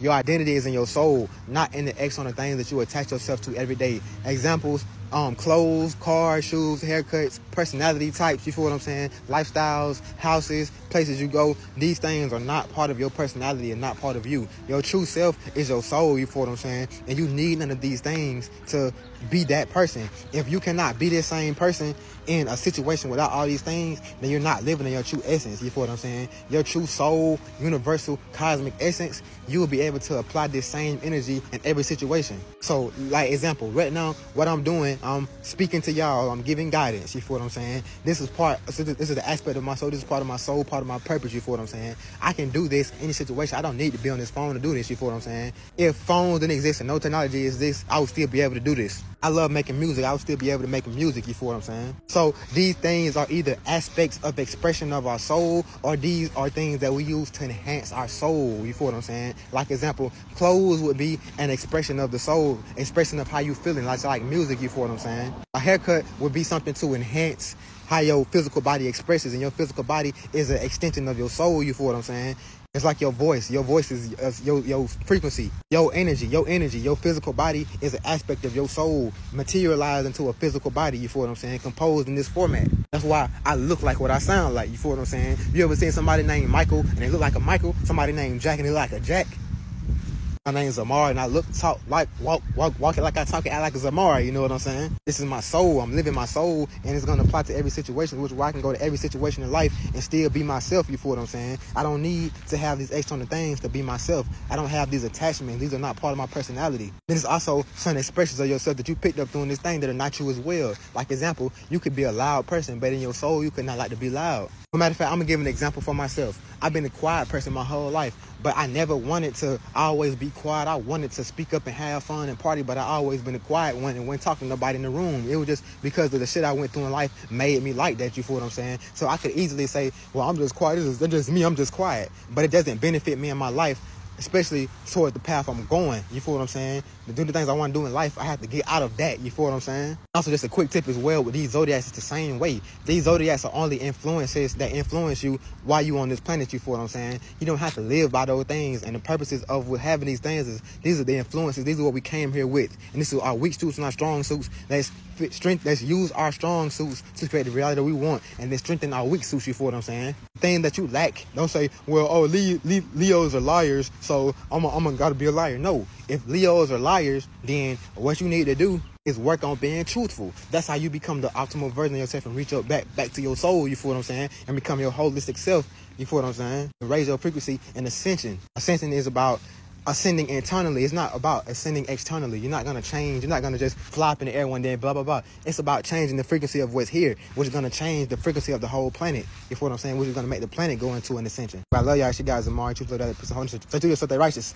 Your identity is in your soul, not in the external things that you attach yourself to every day. Examples, um, clothes, cars, shoes, haircuts, personality types, you feel what I'm saying? Lifestyles, houses, places you go. These things are not part of your personality and not part of you. Your true self is your soul, you feel what I'm saying? And you need none of these things to be that person. If you cannot be the same person in a situation without all these things, then you're not living in your true essence. You feel what I'm saying? Your true soul, universal, cosmic essence, you will be able to apply this same energy in every situation. So, like example, right now, what I'm doing, I'm speaking to y'all, I'm giving guidance. You feel what I'm saying? This is part, this is the aspect of my soul. This is part of my soul, part of my purpose. You feel what I'm saying? I can do this in any situation. I don't need to be on this phone to do this. You feel what I'm saying? If phones didn't exist and no technology exists, I would still be able to do this. I love making music. I would still be able to make music. You feel what I'm saying? So these things are either aspects of expression of our soul, or these are things that we use to enhance our soul. You feel what I'm saying? Like example, clothes would be an expression of the soul, expression of how you feeling. Like like music. You feel what I'm saying? A haircut would be something to enhance how your physical body expresses, and your physical body is an extension of your soul. You feel what I'm saying? It's like your voice. Your voice is uh, your your frequency, your energy, your energy, your physical body is an aspect of your soul materialized into a physical body. You feel what I'm saying? Composed in this format. That's why I look like what I sound like. You feel what I'm saying? You ever seen somebody named Michael and they look like a Michael? Somebody named Jack and they look like a Jack? My name is Zamar, and I look, talk, like, walk, walk, walk it like I talk it, act like a Zamar. You know what I'm saying? This is my soul. I'm living my soul, and it's gonna apply to every situation, which where I can go to every situation in life and still be myself. You feel what I'm saying? I don't need to have these external things to be myself. I don't have these attachments. These are not part of my personality. Then it's also certain expressions of yourself that you picked up doing this thing that are not you as well. Like example, you could be a loud person, but in your soul, you could not like to be loud. No matter of fact, I'm gonna give an example for myself. I've been a quiet person my whole life, but I never wanted to always be quiet. I wanted to speak up and have fun and party, but I always been a quiet one and wasn't talking to nobody in the room. It was just because of the shit I went through in life made me like that. You feel what I'm saying? So I could easily say, well, I'm just quiet. Is just me. I'm just quiet, but it doesn't benefit me in my life especially toward the path I'm going. You feel what I'm saying? To do the things I want to do in life, I have to get out of that. You feel what I'm saying? Also, just a quick tip as well with these zodiacs, it's the same way. These zodiacs are only influences that influence you while you on this planet. You feel what I'm saying? You don't have to live by those things. And the purposes of having these things is these are the influences. These are what we came here with. And this is our weak suits and our strong suits. Let's strength. Let's use our strong suits to create the reality that we want, and then strengthen our weak suits. You feel what I'm saying? Thing that you lack. Don't say, well, oh, Leos are liars so I'm a, I'm a gotta be a liar. No, if Leos are liars, then what you need to do is work on being truthful. That's how you become the optimal version of yourself and reach up back back to your soul. You feel what I'm saying? And become your holistic self. You feel what I'm saying? Raise your frequency and ascension. Ascension is about ascending internally. It's not about ascending externally. You're not gonna change. You're not gonna just flop in the air one day, blah blah blah. It's about changing the frequency of what's here, which is gonna change the frequency of the whole planet. You feel what I'm saying? Which is gonna make the planet go into an ascension. I love y'all. She guys, Amari. Truth, love that. So do yourself, they righteous.